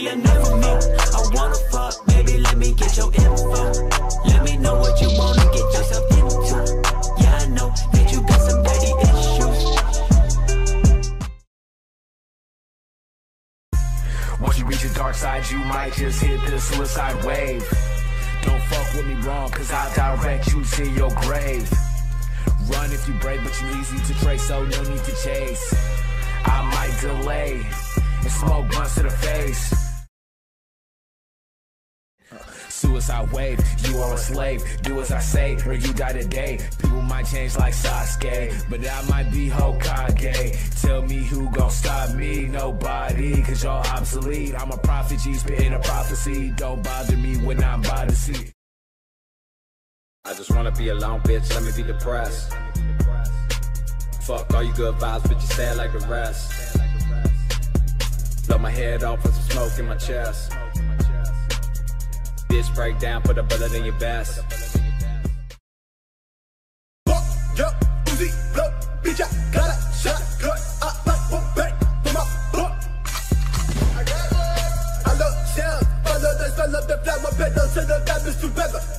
she enough for me. I wanna fuck, baby, let me get your info. Let me know what you wanna get yourself into. Yeah, I know that you got some daddy issues. Once you reach the dark side, you might just hit the suicide wave. Don't fuck with me wrong, cause I'll direct you to your grave. Run if you brave, but you easy to trace, so no need to chase. I might delay and smoke blunts to the face. Suicide wave, you are a slave. Do as I say, or you die today. People might change like Sasuke, but I might be Hokage. Tell me who gon' stop me? Nobody, cause y'all obsolete. I'm a prophet, G spitting a prophecy. Don't bother me when I'm by the sea. I just wanna be alone, bitch, let me be depressed. Fuck all you good vibes, bitch, you sad like the rest. Blow my head off with some smoke in my chest. Bitch, break down, put a bullet in your yo, Uzi, blow, bitch, I got a shotgun. I like one bang for my blood. I love sound, I love the smell the pedal to too